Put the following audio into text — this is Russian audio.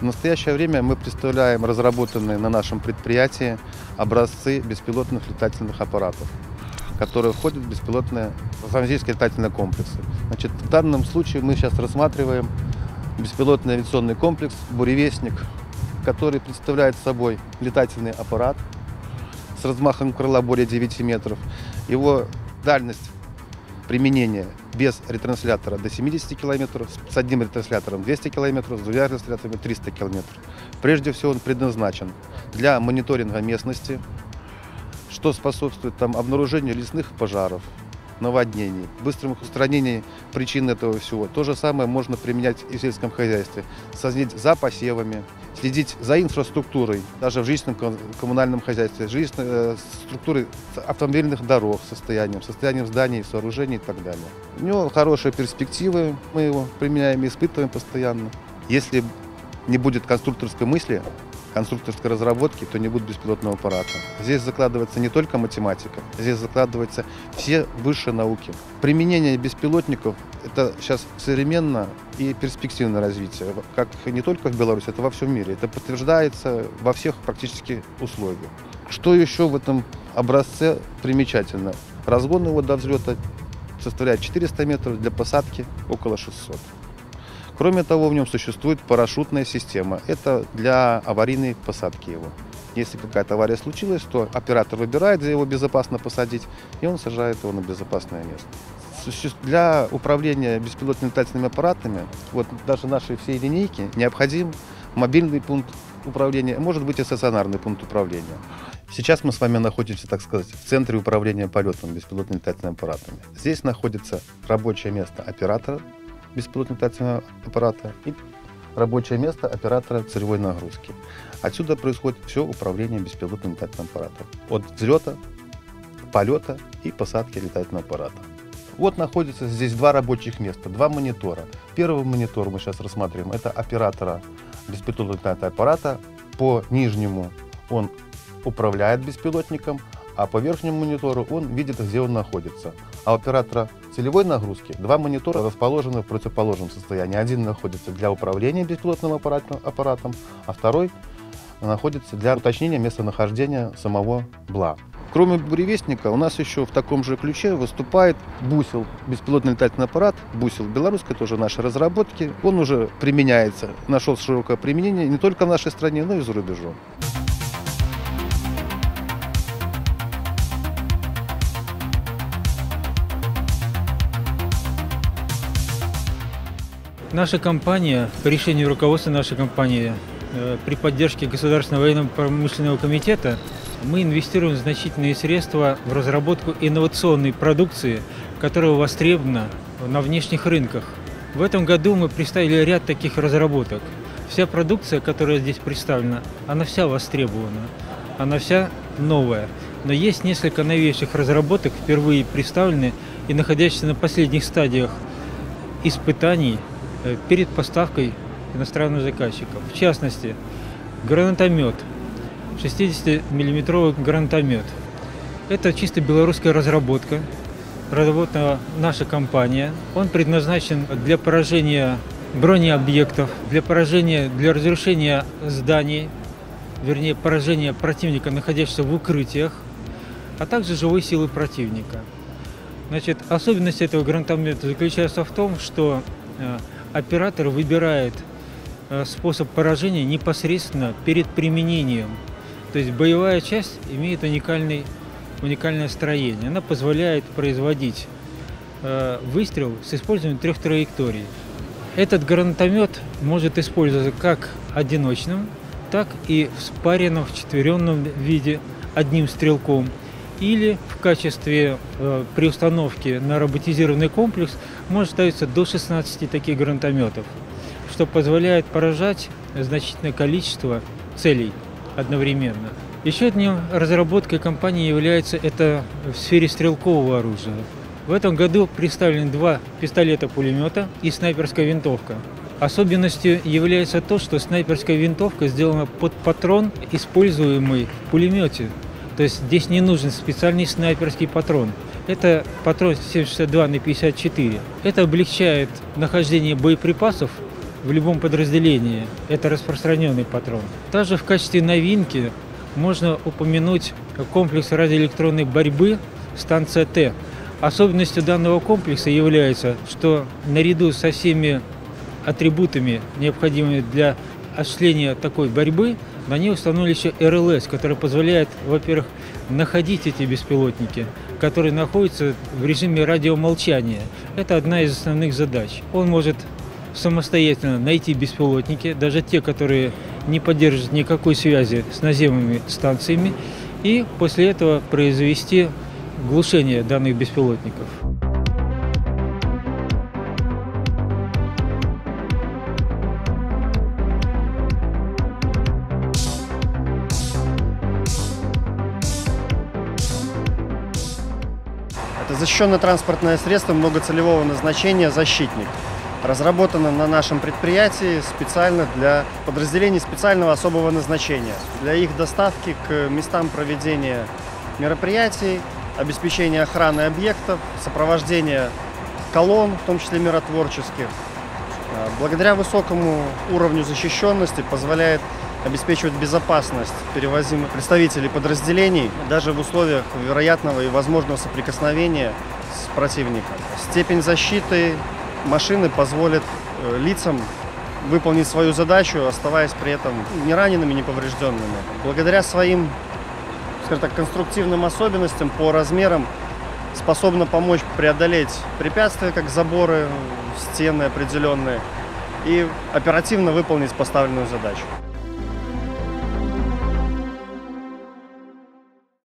В настоящее время мы представляем разработанные на нашем предприятии образцы беспилотных летательных аппаратов, которые входят в беспилотные автоматические летательные комплексы. Значит, в данном случае мы сейчас рассматриваем беспилотный авиационный комплекс «Буревестник», который представляет собой летательный аппарат с размахом крыла более 9 метров. Его дальность применения без ретранслятора до 70 километров, с одним ретранслятором 200 километров, с двумя ретрансляторами 300 километров. Прежде всего он предназначен для мониторинга местности, что способствует там, обнаружению лесных пожаров, наводнений, быстрому устранению причин этого всего. То же самое можно применять и в сельском хозяйстве. Следить за посевами, следить за инфраструктурой, даже в жилищном коммунальном хозяйстве, жилищной э, структурой автомобильных дорог, состоянием, состоянием зданий, сооружений и так далее. У него хорошие перспективы, мы его применяем и испытываем постоянно. Если не будет конструкторской мысли, конструкторской разработки, то не будет беспилотного аппарата. Здесь закладывается не только математика, здесь закладываются все высшие науки. Применение беспилотников – это сейчас современно и перспективное развитие, как не только в Беларуси, это во всем мире. Это подтверждается во всех практически условиях. Что еще в этом образце примечательно? Разгон его до взлета составляет 400 метров, для посадки около 600. Кроме того, в нем существует парашютная система. Это для аварийной посадки его. Если какая-то авария случилась, то оператор выбирает, где его безопасно посадить, и он сажает его на безопасное место. Для управления беспилотными летательными аппаратами, вот даже нашей всей линейки, необходим мобильный пункт управления, может быть и стационарный пункт управления. Сейчас мы с вами находимся, так сказать, в центре управления полетом беспилотными летательными аппаратами. Здесь находится рабочее место оператора беспилотного летательного аппарата и рабочее место оператора целевой нагрузки. Отсюда происходит все управление беспилотным летательным аппаратом. От взлета, полета и посадки летательного аппарата. Вот находится здесь два рабочих места, два монитора. Первый монитор мы сейчас рассматриваем, это оператора беспилотного летательного аппарата. По нижнему он управляет беспилотником, а по верхнему монитору он видит, где он находится. А оператора целевой нагрузки два монитора расположены в противоположном состоянии. Один находится для управления беспилотным аппаратом, а второй находится для уточнения местонахождения самого БЛА. Кроме буревестника, у нас еще в таком же ключе выступает бусел, беспилотный летательный аппарат, бусел белорусский, тоже наши разработки. Он уже применяется, нашел широкое применение не только в нашей стране, но и за рубежом. Наша компания, по решению руководства нашей компании, э, при поддержке Государственного военно-промышленного комитета, мы инвестируем значительные средства в разработку инновационной продукции, которая востребована на внешних рынках. В этом году мы представили ряд таких разработок. Вся продукция, которая здесь представлена, она вся востребована, она вся новая. Но есть несколько новейших разработок, впервые представлены и находящиеся на последних стадиях испытаний перед поставкой иностранным заказчикам. В частности, гранатомет, 60-миллиметровый гранатомет. Это чисто белорусская разработка, разработана наша компания. Он предназначен для поражения бронеобъектов, для поражения, для разрушения зданий, вернее, поражения противника, находящегося в укрытиях, а также живой силы противника. Значит, особенность этого гранатомета заключается в том, что э, оператор выбирает э, способ поражения непосредственно перед применением. То есть боевая часть имеет уникальный, уникальное строение. Она позволяет производить э, выстрел с использованием трех траекторий. Этот гранатомет может использоваться как одиночным, так и в спаренном, в четверенном виде одним стрелком – или в качестве э, при установке на роботизированный комплекс может ставиться до 16 таких гранатометов, что позволяет поражать значительное количество целей одновременно. Еще одной разработкой компании является это в сфере стрелкового оружия. В этом году представлены два пистолета-пулемета и снайперская винтовка. Особенностью является то, что снайперская винтовка сделана под патрон, используемый в пулемете. То есть здесь не нужен специальный снайперский патрон. Это патрон 762 на 54. Это облегчает нахождение боеприпасов в любом подразделении. Это распространенный патрон. Также в качестве новинки можно упомянуть комплекс радиоэлектронной борьбы станция Т. Особенностью данного комплекса является, что наряду со всеми атрибутами, необходимыми для осуществления такой борьбы, на ней установили еще РЛС, который позволяет, во-первых, находить эти беспилотники, которые находятся в режиме радиомолчания. Это одна из основных задач. Он может самостоятельно найти беспилотники, даже те, которые не поддерживают никакой связи с наземными станциями, и после этого произвести глушение данных беспилотников. Защищенное транспортное средство многоцелевого назначения «Защитник». Разработано на нашем предприятии специально для подразделений специального особого назначения. Для их доставки к местам проведения мероприятий, обеспечения охраны объектов, сопровождения колонн, в том числе миротворческих. Благодаря высокому уровню защищенности позволяет обеспечивать безопасность перевозимых представителей подразделений даже в условиях вероятного и возможного соприкосновения с противником. Степень защиты машины позволит э, лицам выполнить свою задачу, оставаясь при этом не ранеными, не поврежденными. Благодаря своим, скажем так, конструктивным особенностям по размерам способна помочь преодолеть препятствия, как заборы, стены определенные, и оперативно выполнить поставленную задачу.